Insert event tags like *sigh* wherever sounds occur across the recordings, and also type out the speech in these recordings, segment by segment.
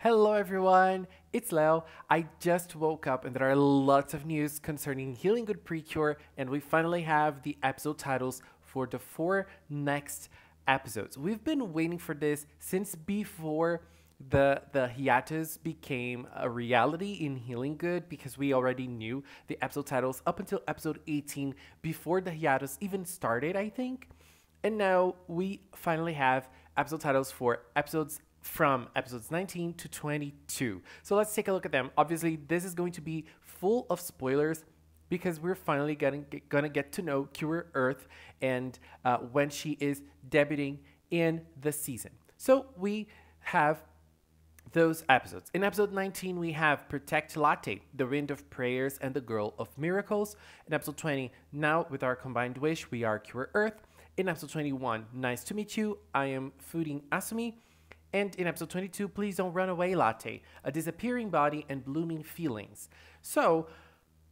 Hello everyone, it's Leo. I just woke up and there are lots of news concerning Healing Good Precure and we finally have the episode titles for the four next episodes. We've been waiting for this since before the the hiatus became a reality in Healing Good because we already knew the episode titles up until episode 18 before the hiatus even started, I think. And now we finally have episode titles for episodes from episodes 19 to 22. So let's take a look at them. Obviously, this is going to be full of spoilers because we're finally getting gonna get to know Cure Earth and uh, when she is debuting in the season. So we have those episodes. In episode 19, we have Protect Latte, The Wind of Prayers, and The Girl of Miracles. In episode 20, now with our combined wish, we are Cure Earth. In episode 21, Nice to Meet You, I am Fuurin Asumi. And in episode 22, Please Don't Run Away Latte, A Disappearing Body and Blooming Feelings. So,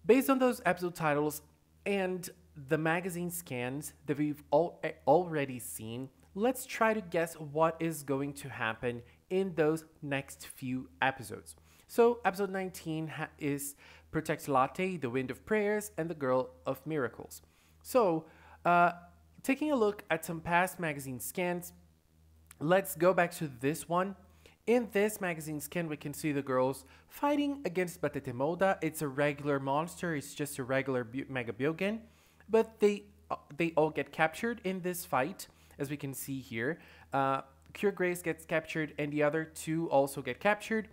based on those episode titles and the magazine scans that we've all, already seen, let's try to guess what is going to happen in those next few episodes. So, episode 19 is Protect Latte, The Wind of Prayers, and The Girl of Miracles. So, uh, taking a look at some past magazine scans, let's go back to this one. In this magazine scan, we can see the girls fighting against Batetemoda. It's a regular monster. It's just a regular Mega Byogen. But they, uh, they all get captured in this fight, as we can see here. Uh, Cure Grace gets captured and the other two also get captured.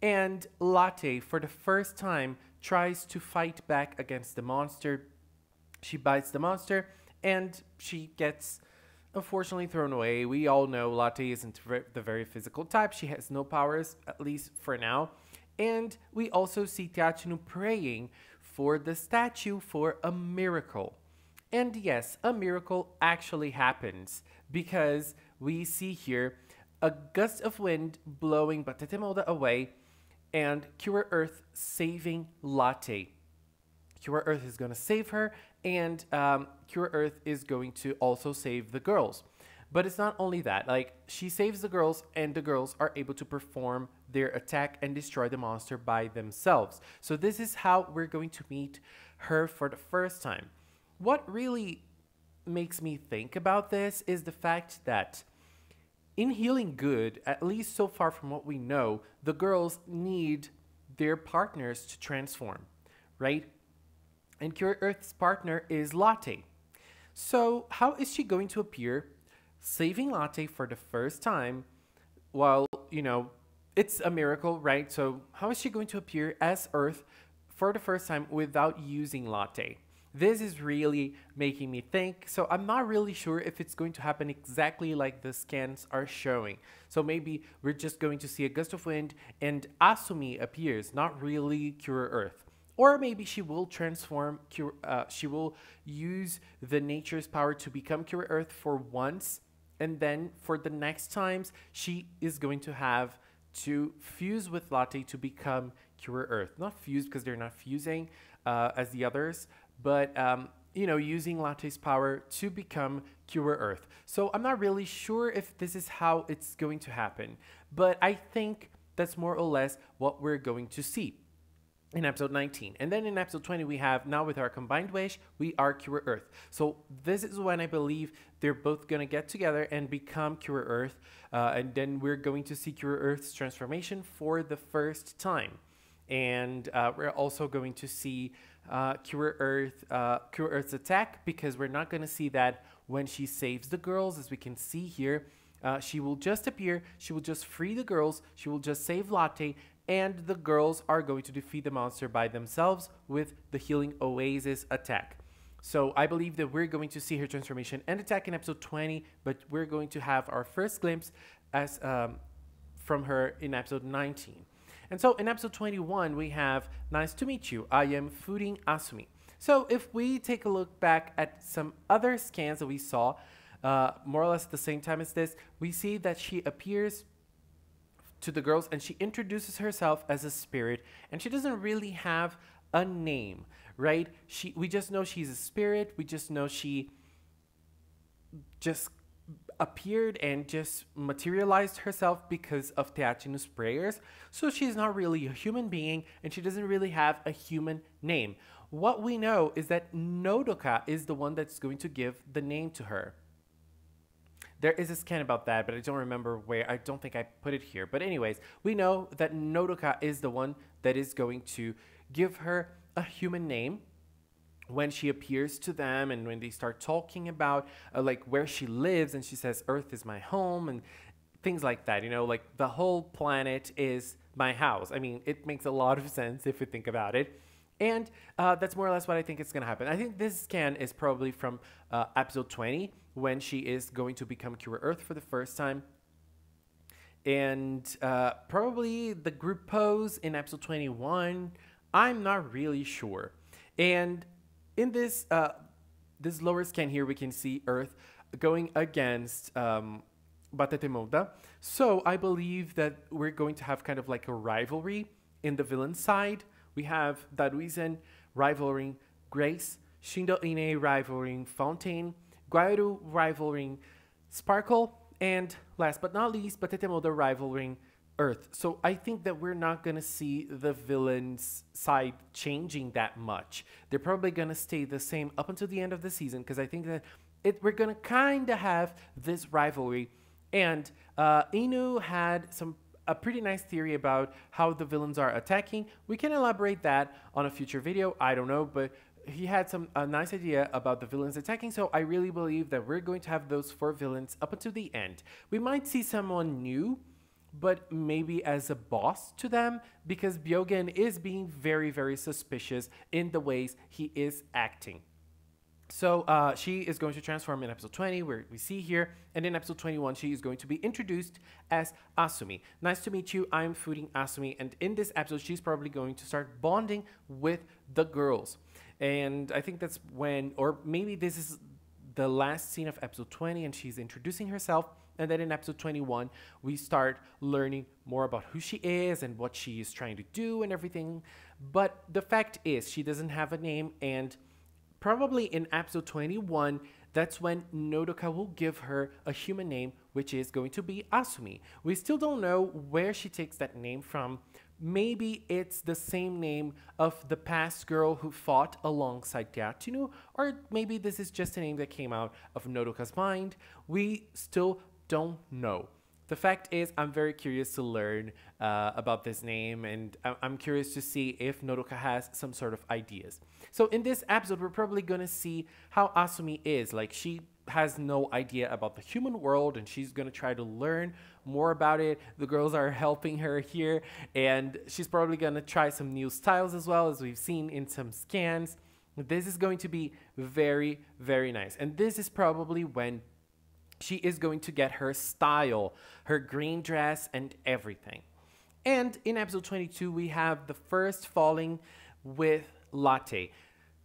And Latte, for the first time, tries to fight back against the monster. She bites the monster and she gets unfortunately thrown away. We all know Latte isn't the very physical type. She has no powers, at least for now. And we also see Teatinu praying for the statue for a miracle. And yes, a miracle actually happens because we see here a gust of wind blowing Batetemoda away and Cure Earth saving Latte. Cure Earth is going to save her and um, Cure Earth is going to also save the girls. But it's not only that, like she saves the girls and the girls are able to perform their attack and destroy the monster by themselves. So this is how we're going to meet her for the first time. What really makes me think about this is the fact that in Healing Good, at least so far from what we know, the girls need their partners to transform, right? And Cure Earth's partner is Latte. So, how is she going to appear saving Latte for the first time while, you know, it's a miracle, right? So, how is she going to appear as Earth for the first time without using Latte? This is really making me think. So I'm not really sure if it's going to happen exactly like the scans are showing. So maybe we're just going to see a gust of wind and Asumi appears, not really Cure Earth. Or maybe she will transform, uh, she will use the nature's power to become Cure Earth for once. And then for the next times, she is going to have to fuse with Latte to become Cure Earth. Not fuse because they're not fusing uh, as the others, but um, you know, using Latte's power to become Cure Earth. So I'm not really sure if this is how it's going to happen, but I think that's more or less what we're going to see in episode 19. And then in episode 20, we have now with our combined wish, we are Cure Earth. So this is when I believe they're both going to get together and become Cure Earth. Uh, and then we're going to see Cure Earth's transformation for the first time. And uh, we're also going to see uh, Cure Earth, uh, Cure Earth's attack because we're not going to see that when she saves the girls, as we can see here. Uh, she will just appear, she will just free the girls, she will just save Latte, and the girls are going to defeat the monster by themselves with the Healing Oasis attack. So I believe that we're going to see her transformation and attack in episode 20, but we're going to have our first glimpse as um, from her in episode 19. And so in episode 21, we have Nice to meet you. I am Fuurin Asumi. So if we take a look back at some other scans that we saw, uh, more or less at the same time as this, we see that she appears to the girls and she introduces herself as a spirit and she doesn't really have a name, right? She we just know she's a spirit. We just know she just appeared and just materialized herself because of Teatinu's prayers. So she's not really a human being and she doesn't really have a human name. What we know is that Nodoka is the one that's going to give the name to her. There is a scan about that, but I don't remember where. I don't think I put it here. But anyways, we know that Nodoka is the one that is going to give her a human name when she appears to them and when they start talking about uh, like where she lives and she says earth is my home and things like that you know like the whole planet is my house i mean it makes a lot of sense if you think about it and uh, that's more or less what I think is going to happen. I think this scan is probably from uh, episode 20 when she is going to become Cure Earth for the first time. And uh, probably the group pose in episode 21. I'm not really sure. And in this uh, this lower scan here, we can see Earth going against um, So I believe that we're going to have kind of like a rivalry in the villain side we have Daruizen rivaling Grace, Shindoine rivaling Fontaine, Guairu rivaling Sparkle, and last but not least, Batetemoda rivaling Earth. So I think that we're not going to see the villains side changing that much. They're probably going to stay the same up until the end of the season because I think that it, we're going to kind of have this rivalry. And uh, Inu had some a pretty nice theory about how the villains are attacking. We can elaborate that on a future video. I don't know, but he had some a nice idea about the villains attacking, so I really believe that we're going to have those four villains up until the end. We might see someone new, but maybe as a boss to them, because Byogen is being very, very suspicious in the ways he is acting. So uh, she is going to transform in episode 20, where we see here, and in episode 21, she is going to be introduced as Asumi. Nice to meet you. I'm Fuurin Asumi, and in this episode, she's probably going to start bonding with the girls. And I think that's when, or maybe this is the last scene of episode 20, and she's introducing herself. And then in episode 21, we start learning more about who she is and what she is trying to do and everything. But the fact is, she doesn't have a name, and Probably in episode 21, that's when Nodoka will give her a human name, which is going to be Asumi. We still don't know where she takes that name from. Maybe it's the same name of the past girl who fought alongside Teatinu, or maybe this is just a name that came out of Nodoka's mind. We still don't know. The fact is, I'm very curious to learn uh, about this name, and I'm curious to see if Nodoka has some sort of ideas. So in this episode, we're probably gonna see how Asumi is. Like she has no idea about the human world, and she's gonna try to learn more about it. The girls are helping her here, and she's probably gonna try some new styles as well, as we've seen in some scans. This is going to be very, very nice. And this is probably when she is going to get her style, her green dress, and everything. And in episode 22, we have the first falling with Latte.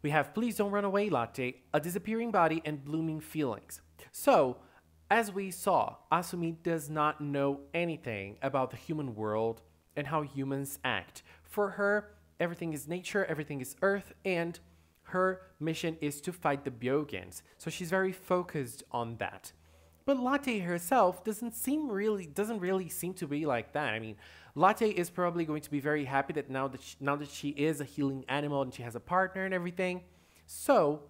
We have Please Don't Run Away Latte, a disappearing body, and blooming feelings. So, as we saw, Asumi does not know anything about the human world and how humans act. For her, everything is nature, everything is earth, and her mission is to fight the Byogens. So she's very focused on that. But Latte herself doesn't seem really doesn't really seem to be like that. I mean, Latte is probably going to be very happy that now that she, now that she is a healing animal and she has a partner and everything. So,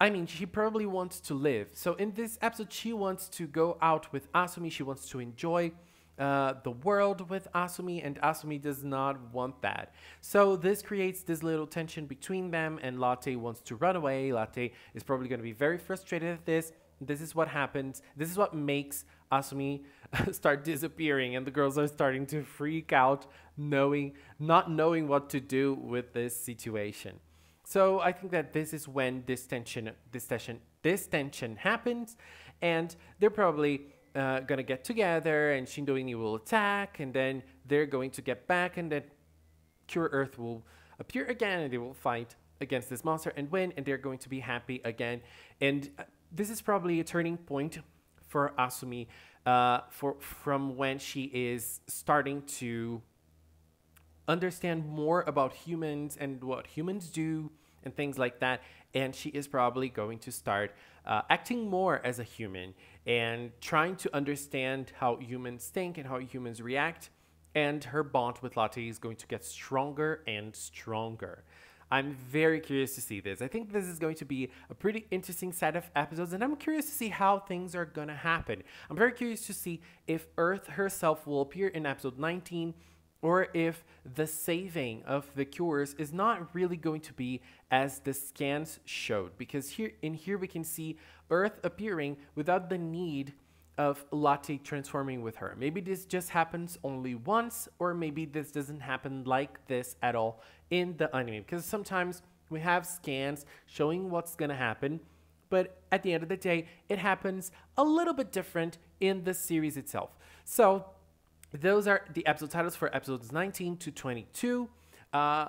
I mean, she probably wants to live. So in this episode, she wants to go out with Asumi. She wants to enjoy uh, the world with Asumi, and Asumi does not want that. So this creates this little tension between them, and Latte wants to run away. Latte is probably going to be very frustrated at this. This is what happens. This is what makes Asumi *laughs* start disappearing, and the girls are starting to freak out, knowing not knowing what to do with this situation. So I think that this is when this tension, this tension, this tension happens, and they're probably uh, gonna get together, and Shindoine will attack, and then they're going to get back, and then Cure Earth will appear again, and they will fight against this monster and win, and they're going to be happy again. And uh, this is probably a turning point for Asumi uh, for from when she is starting to understand more about humans and what humans do and things like that. and she is probably going to start uh, acting more as a human and trying to understand how humans think and how humans react. And her bond with Latte is going to get stronger and stronger. I'm very curious to see this. I think this is going to be a pretty interesting set of episodes, and I'm curious to see how things are going to happen. I'm very curious to see if Earth herself will appear in episode 19 or if the saving of the cures is not really going to be as the scans showed because here in here we can see earth appearing without the need of Latte transforming with her. Maybe this just happens only once, or maybe this doesn't happen like this at all in the anime. Because sometimes we have scans showing what's gonna happen, but at the end of the day, it happens a little bit different in the series itself. So those are the episode titles for episodes 19 to 22. Uh,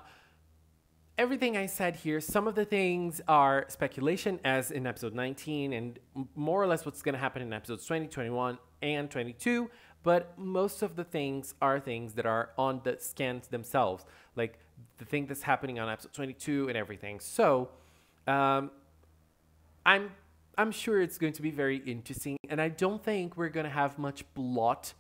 everything I said here, some of the things are speculation, as in episode 19, and more or less what's going to happen in episodes 20, 21, and 22. But most of the things are things that are on the scans themselves, like the thing that's happening on episode 22 and everything. So, um, I'm I'm sure it's going to be very interesting, and I don't think we're going to have much plot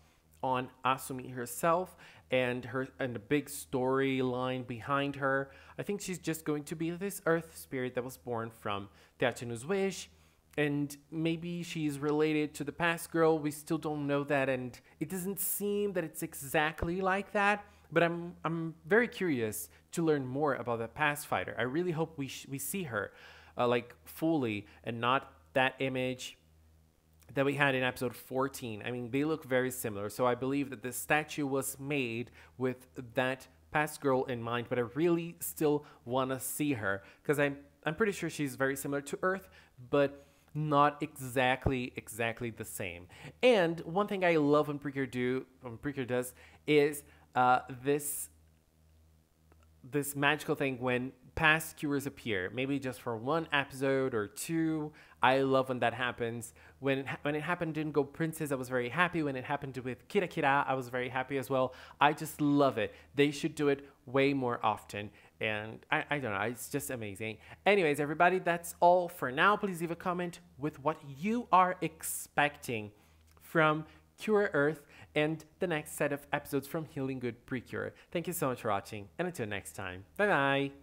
on Asumi herself and her and the big storyline behind her. I think she's just going to be this earth spirit that was born from Teatinu's wish. And maybe she's related to the past girl. We still don't know that, and it doesn't seem that it's exactly like that. But I'm I'm very curious to learn more about the past fighter. I really hope we we see her, uh, like fully, and not that image that we had in episode 14. I mean, they look very similar. So I believe that this statue was made with that past girl in mind, but I really still want to see her because I'm I'm pretty sure she's very similar to Earth, but not exactly exactly the same. And one thing I love when Precure do when Precure does is uh, this this magical thing when past cures appear, maybe just for one episode or two. I love when that happens. When it, when it happened in Go Princess, I was very happy. When it happened with Kira Kira, I was very happy as well. I just love it. They should do it way more often. And I, I don't know, it's just amazing. Anyways, everybody, that's all for now. Please leave a comment with what you are expecting from Cure Earth and the next set of episodes from Healing Good Precure. Thank you so much for watching, and until next time, bye bye!